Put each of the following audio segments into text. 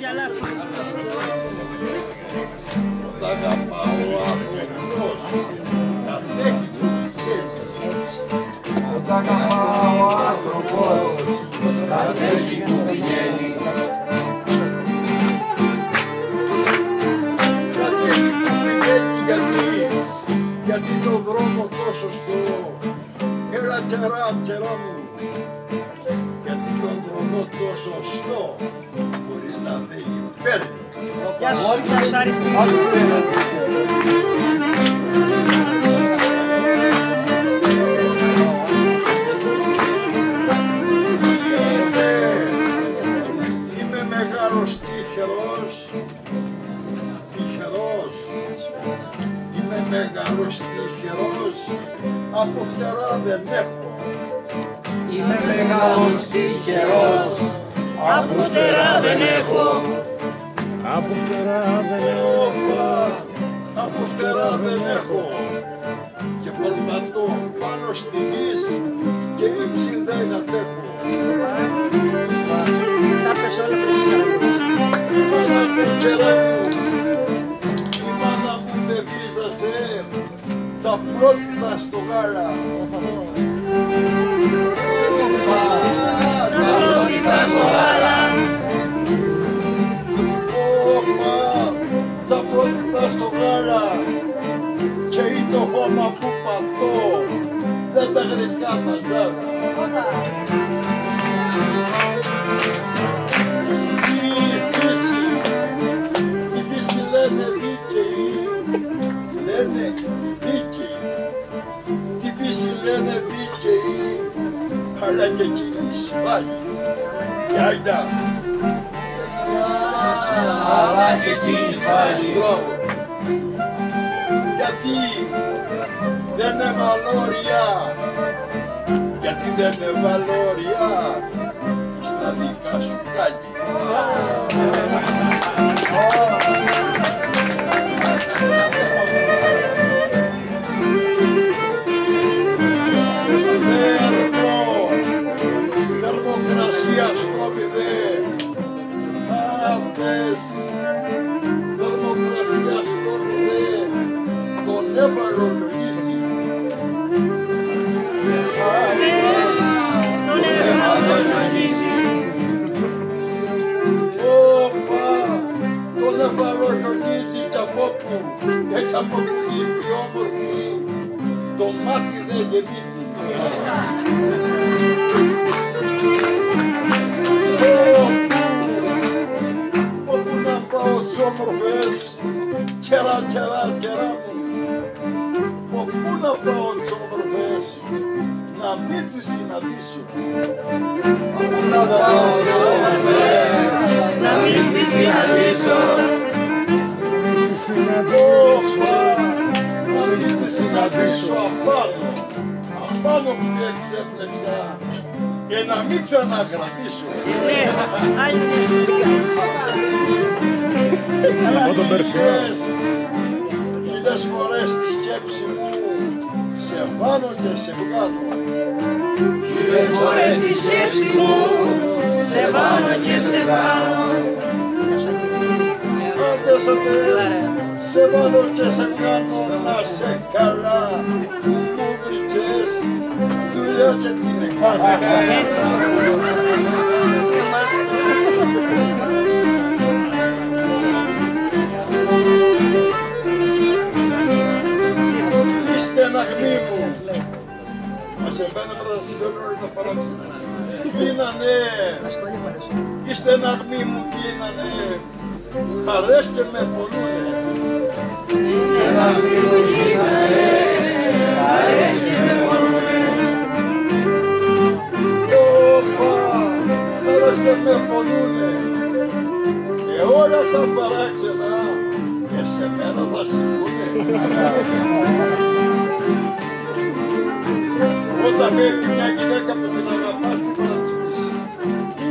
διαλάξει. Τ' αγαπάω άνθρωπος, κατέχει μου σχέση. Όταν αγαπάω ο άνθρωπος, κατέχει που πηγαίνει. Κατέχει που πηγαίνει γιατί, γιατί το δρόμο τόσο στο Έλα κερά, κερά μου, γιατί το δρόμο τόσο στο χωρίς να θέλει παίρνει. Γεια σου, σας Αριστίδη. Είμαι, είμαι μεγάλος τύχερος, τύχερος, είμαι μεγάλος τύχερος, από φτερά δεν έχω. Είμαι μεγάλος τυχερός, Από φτερά δεν έχω. Από φτερά δεν έχω. Όπα, από φτερά δεν έχω. Και περπατώ πάνω στη γης και ύψη δεν αντέχω. Τα πες όλα πριν. Η μάνα μου κεράκι η μάνα μου με βίζασε, τσαπρότητα στο γάλα. Τα γρικά δεν είναι βαλόρια, γιατί δεν είναι βαλόρια στα δικά σου κάλλη. Έτσι από που λείπει όμορφη, το μάτι δεν γεμίζει. Όπου να πάω τις όμορφες, κερά, κερά, κερά μου. Όπου να πάω τις όμορφες, να μην τις συναντήσω. Να πάω τις όμορφες, να μην τις συναντήσω. Όπα, να μην τις συναντήσω απάνω. Απάνω που και εξέπλεξα και να μην ξανακρατήσω. Ναι, άλλη Από τον περσινό. Χίλιες, χίλιες φορές τη σκέψη μου σε βάνω και σε βγάνω. Χίλιες φορές τη σκέψη μου, σε βάνω και σε κάνω. Άντες, άντες, σε βάνω και σε βγάνω να σε καλά που μου βρήκες δουλειά και την έκανα. Έτσι. Είστε ένα αγνί μου. Μας εμένα πρέπει να σας δίνω όλα τα παράξενα. Γίνανε, είστε ένα αγνί μου, γίνανε. Χαρέστε με πονούνε. Ένα μήνυμα γίνανε, αρέσει με πονούνε. Όπα, χαρέστε με πονούνε. Και όλα τα παράξενα και σε μένα θα σηκούνε. Όταν έρθει μια γυναίκα που την αγαπάς, τι πρέπει να της πεις.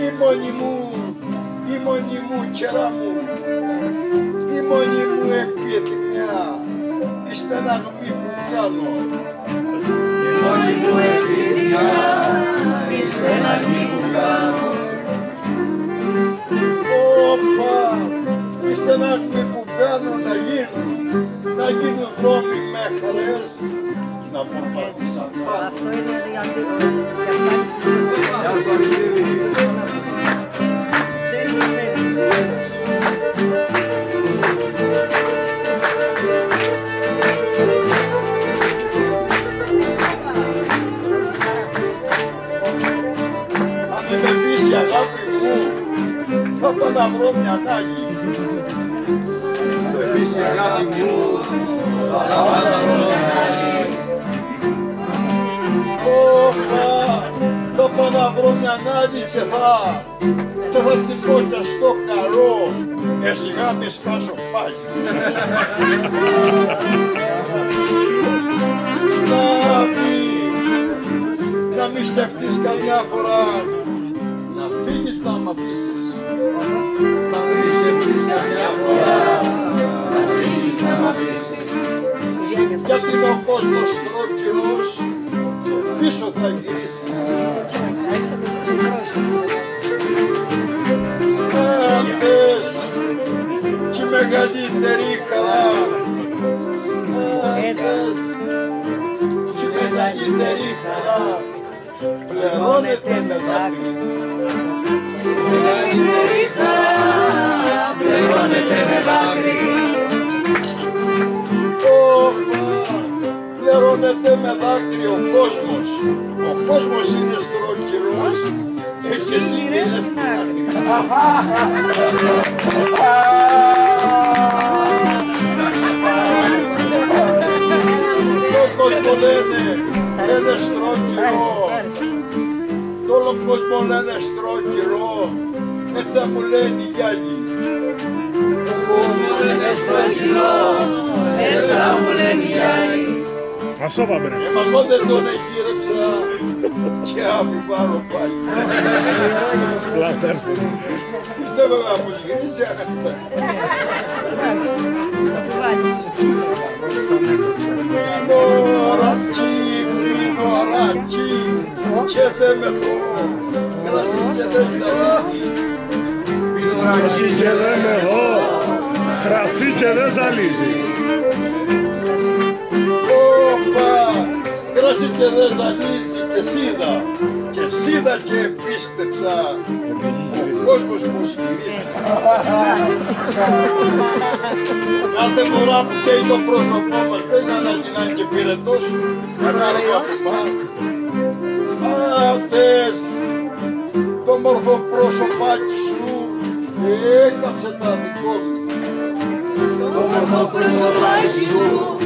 Η μόνη μου, η μόνη μου κερά μου, η μόνη να βρω μια νάγη. Όπα, θα πάω να βρω μια νάγη και θα, και θα την πω και στο καρό, ε σιγά μη σκάσω πάλι. Να πει, να μη σκεφτείς καμιά φορά σκεφτείς καμιά φορά να φύγεις να μ' αφήσεις. Γιατί είναι ο κόσμος στρόκυρος και πίσω θα γυρίσεις. Αν θες και η μεγαλύτερη χαρά Αν θες και η μεγαλύτερη χαρά πληρώνεται με δάκρυ. Μεγαλύτερη χαρά πληρώνεται με δάκρυ. Όπα, πληρώνεται με δάκρυ ο κόσμος. Ο κόσμος είναι στρογγυλός και εσύ είναι στην άκρη. Το κόσμο λένε, λένε Σ' άρεσε, σ' στρογγυλό. άρεσε. Το όλο κόσμο λένε στρογγυλό. Έτσι θα μου λένε οι Γιάννη. Θα μου λένε οι άλλοι. Ας το πάμε. Ε, μα εγώ δεν τον εγγύρεψα και άπη πάρω πάλι. Πλάτα. Πιστεύω να μου γυρίζει Εντάξει, θα το βάλεις. Μωράκι, μωράκι, και δεν με το κρασί και δεν ζαλίζει. Όχι και δεν με έχω. Κρασί και δεν ζαλίζει. Όπα, κρασί και δεν ζαλίζει και σίδα. Και σίδα και πίστεψα ο κόσμος πως γυρίζει. Κάθε φορά που καίει το πρόσωπό μας δεν είναι ανάγκη να είναι και πυρετός. Ένα αργό από πάνω. Αν θες το μορφό πρόσωπάκι σου έκαψε τα δικό μου. Το μορφό προσωπάκι σου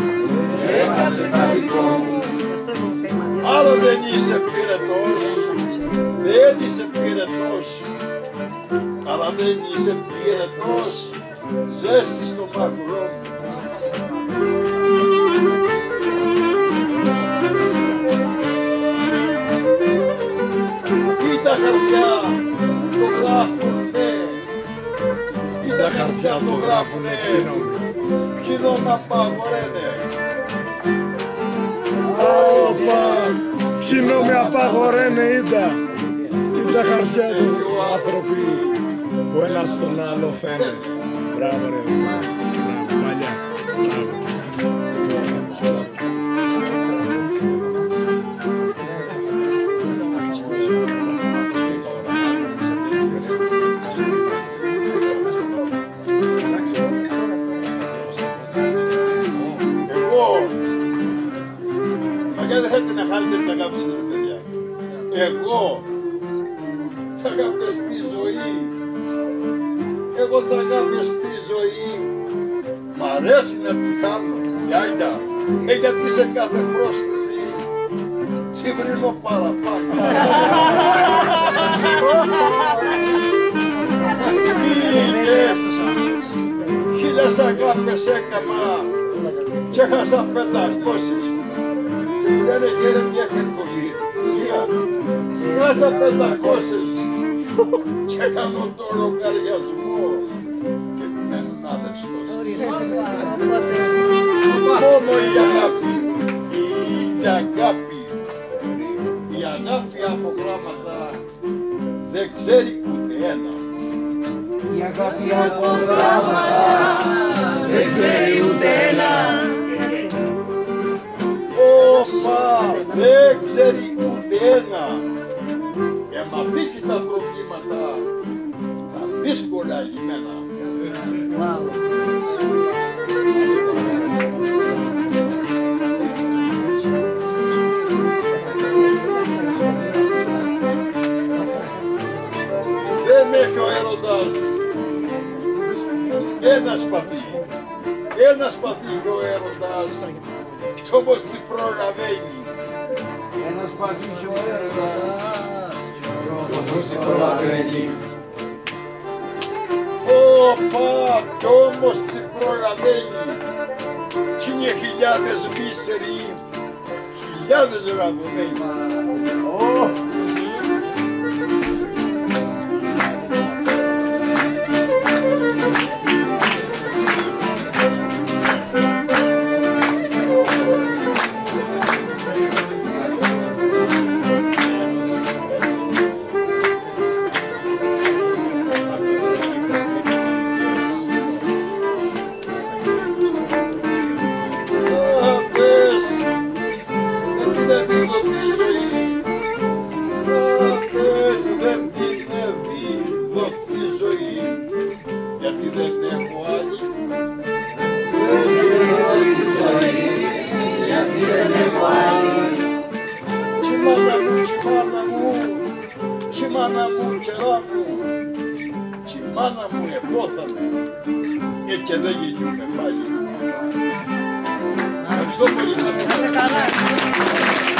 έκαψε τα δικό μου. Αυτό μου καημάδι. Άλλο δεν είσαι πυρετός, δεν είσαι πυρετός, αλλά δεν είσαι πυρετός, ζέστη στο μαγουλό μου. Ή τα χαρτιά το γράφουνε, ή τα χαρτιά το γράφουνε, ποιοι να παγορένε. Κοινό με απαγορένε είδα. Είναι τα χαρτιά του δύο άνθρωποι που ένας στον άλλο φαίνεται. Μπράβο ρε. Μπράβο, Παλιά. Μπράβο. Χάνετε τις αγάπες σας, ρε παιδιά. Εγώ, τις αγάπες στη ζωή, εγώ τις αγάπες στη ζωή, μ' αρέσει να τις κάνω, γιάιντα, ε, γιατί σε κάθε πρόσθεση τσιβρίνω παραπάνω. Χίλιες, χίλιες αγάπες έκανα και έχασα πεντακόσιες. Λένε κύριε τι έκανε πολύ. Σιγά. Έχασα πεντακόσιες και έκανα το λογαριασμό και μένουν άδερστος. Μόνο η αγάπη, η αγάπη, η αγάπη από γράμματα δεν ξέρει ούτε ένα. Η αγάπη από πράγματα δεν ξέρει ούτε ένα. Ξέρει ούτε ένα. Και με αυτή και τα προβλήματα, τα δύσκολα λιμένα. Δεν έχει ο έρωτας ένας σπαθί. Ένας σπαθί έχει ο έρωτας κι όμως τις προλαβαίνεις. Ένας πατήσει ο έρωτας όπως το προλαβαίνει. Όπα, κι όμως τι προλαβαίνει. Κι είναι χιλιάδες μίσεροι, χιλιάδες τσιμάνα μου, τσερά μου. Τσιμάνα μου επόθανε. Ε, και δεν γεννιούμε πάλι. Ευχαριστώ πολύ. να είστε Σε καλά.